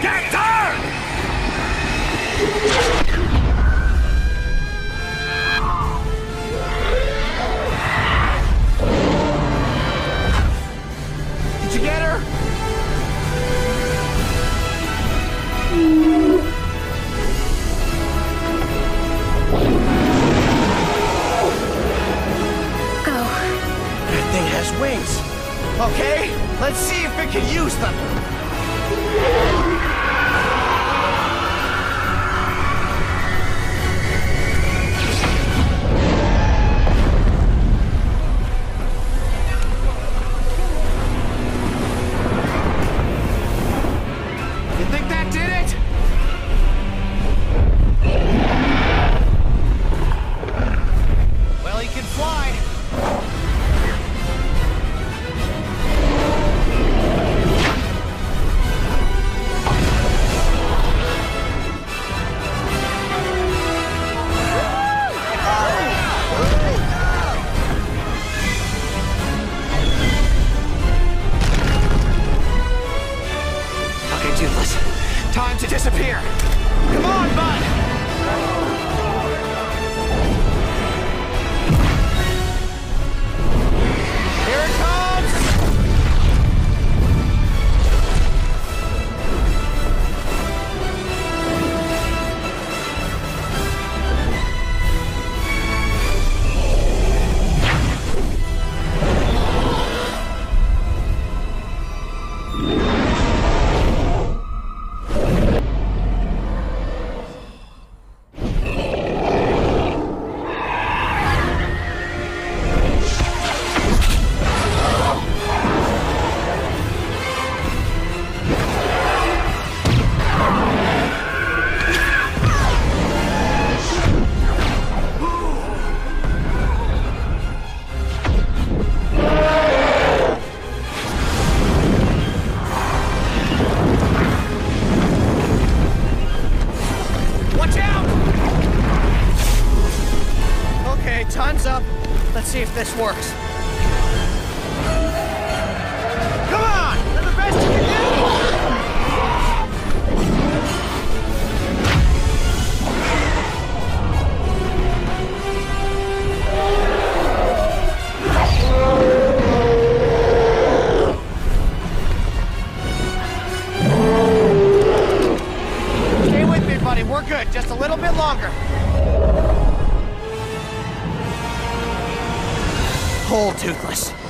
Get down! Did you get her? Go. That thing has wings. Okay, let's see if it can use them. Time to disappear. Come on, bud! Time's up. Let's see if this works. Come on! Do the best you can do! Stay with me, buddy. We're good. Just a little bit longer. Hold, Toothless.